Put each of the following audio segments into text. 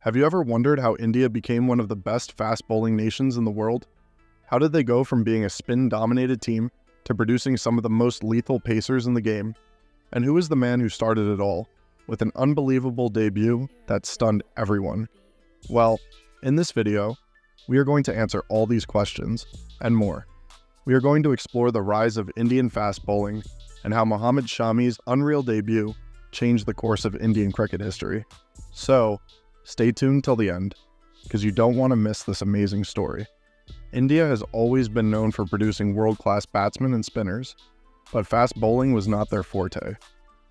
Have you ever wondered how India became one of the best fast bowling nations in the world? How did they go from being a spin dominated team to producing some of the most lethal pacers in the game? And who is the man who started it all, with an unbelievable debut that stunned everyone? Well, in this video, we are going to answer all these questions and more. We are going to explore the rise of Indian fast bowling and how Mohammad Shami's unreal debut changed the course of Indian cricket history. So, Stay tuned till the end, because you don't want to miss this amazing story. India has always been known for producing world class batsmen and spinners, but fast bowling was not their forte.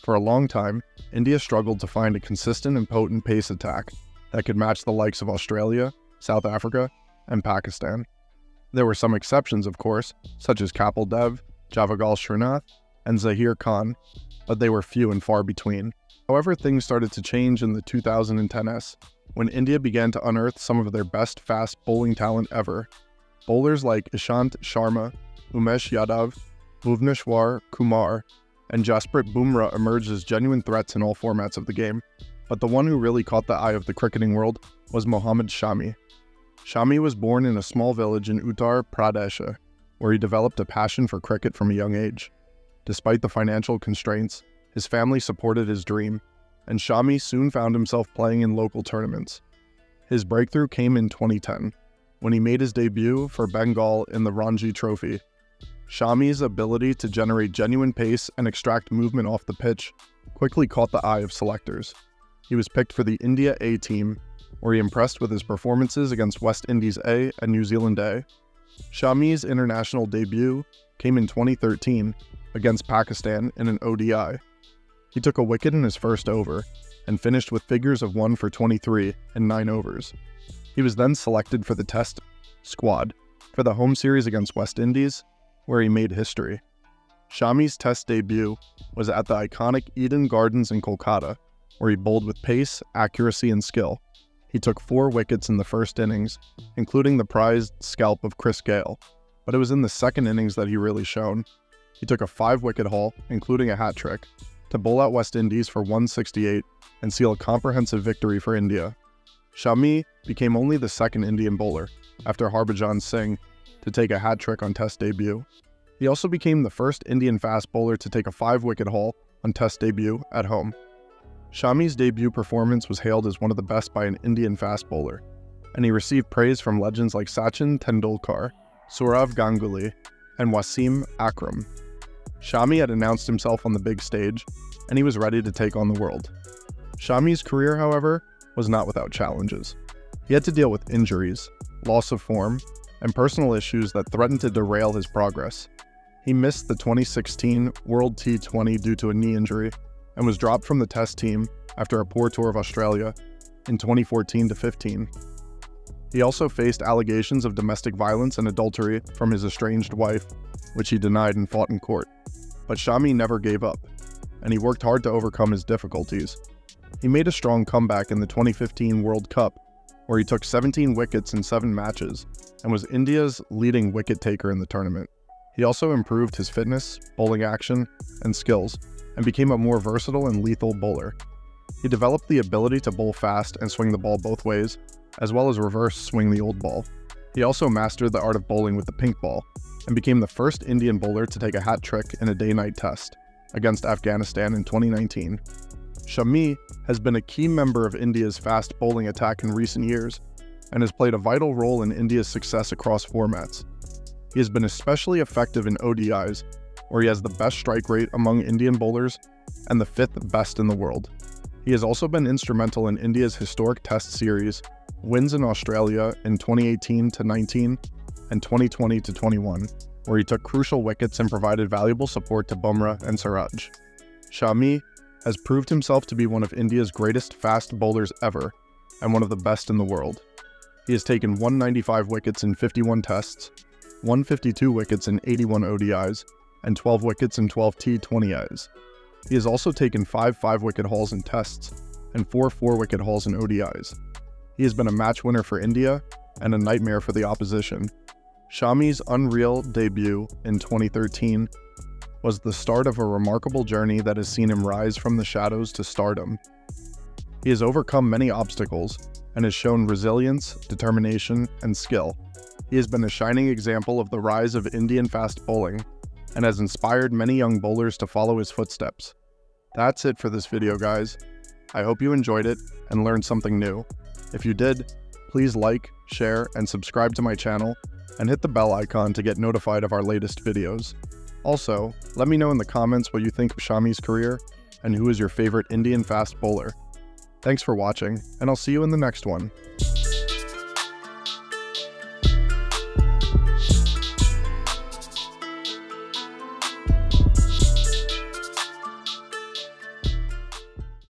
For a long time, India struggled to find a consistent and potent pace attack that could match the likes of Australia, South Africa, and Pakistan. There were some exceptions, of course, such as Kapil Dev, Javagal Srinath, and Zaheer Khan, but they were few and far between. However, things started to change in the 2010s when India began to unearth some of their best fast bowling talent ever. Bowlers like Ishant Sharma, Umesh Yadav, Bhuvneshwar Kumar, and Jasprit Bumrah emerged as genuine threats in all formats of the game, but the one who really caught the eye of the cricketing world was Mohammad Shami. Shami was born in a small village in Uttar Pradesh, where he developed a passion for cricket from a young age. Despite the financial constraints, his family supported his dream, and Shami soon found himself playing in local tournaments. His breakthrough came in 2010, when he made his debut for Bengal in the Ranji Trophy. Shami's ability to generate genuine pace and extract movement off the pitch quickly caught the eye of selectors. He was picked for the India A team, where he impressed with his performances against West Indies A and New Zealand A. Shami's international debut came in 2013 against Pakistan in an ODI. He took a wicket in his first over and finished with figures of 1 for 23 in 9 overs. He was then selected for the Test squad for the home series against West Indies, where he made history. Shami's Test debut was at the iconic Eden Gardens in Kolkata, where he bowled with pace, accuracy, and skill. He took four wickets in the first innings, including the prized scalp of Chris Gayle, but it was in the second innings that he really shone. He took a five wicket haul, including a hat trick, to bowl out West Indies for 168 and seal a comprehensive victory for India. Shami became only the second Indian bowler, after Harbhajan Singh, to take a hat trick on Test debut. He also became the first Indian fast bowler to take a five wicket haul on Test debut at home. Shami's debut performance was hailed as one of the best by an Indian fast bowler, and he received praise from legends like Sachin Tendulkar, Sourav Ganguly, and Wasim Akram. Shami had announced himself on the big stage, and he was ready to take on the world. Shami's career, however, was not without challenges. He had to deal with injuries, loss of form, and personal issues that threatened to derail his progress. He missed the 2016 World T20 due to a knee injury and was dropped from the test team after a poor tour of Australia in 2014 15. He also faced allegations of domestic violence and adultery from his estranged wife, which he denied and fought in court. But Shami never gave up, and he worked hard to overcome his difficulties. He made a strong comeback in the 2015 World Cup, where he took 17 wickets in 7 matches and was India's leading wicket taker in the tournament. He also improved his fitness, bowling action, and skills, and became a more versatile and lethal bowler. He developed the ability to bowl fast and swing the ball both ways, as well as reverse swing the old ball. He also mastered the art of bowling with the pink ball, and became the first Indian bowler to take a hat trick in a day night test against Afghanistan in 2019. Shami has been a key member of India's fast bowling attack in recent years and has played a vital role in India's success across formats. He has been especially effective in ODIs, where he has the best strike rate among Indian bowlers and the fifth best in the world. He has also been instrumental in India's historic Test series, wins in Australia in 2018 to 19 and 2020 to 21, where he took crucial wickets and provided valuable support to Bumrah and Siraj. Shami has proved himself to be one of India's greatest fast bowlers ever and one of the best in the world. He has taken 195 wickets in 51 tests, 152 wickets in 81 ODIs, and 12 wickets in 12 T20Is. He has also taken 5 5 wicket hauls in tests and 4 4 wicket hauls in ODIs. He has been a match winner for India and a nightmare for the opposition, Shami's unreal debut in 2013 was the start of a remarkable journey that has seen him rise from the shadows to stardom. He has overcome many obstacles and has shown resilience, determination, and skill. He has been a shining example of the rise of Indian fast bowling and has inspired many young bowlers to follow his footsteps. That's it for this video, guys. I hope you enjoyed it and learned something new. If you did, please like, share, and subscribe to my channel, and hit the bell icon to get notified of our latest videos. Also, let me know in the comments what you think of Shami's career and who is your favorite Indian fast bowler. Thanks for watching, and I'll see you in the next one.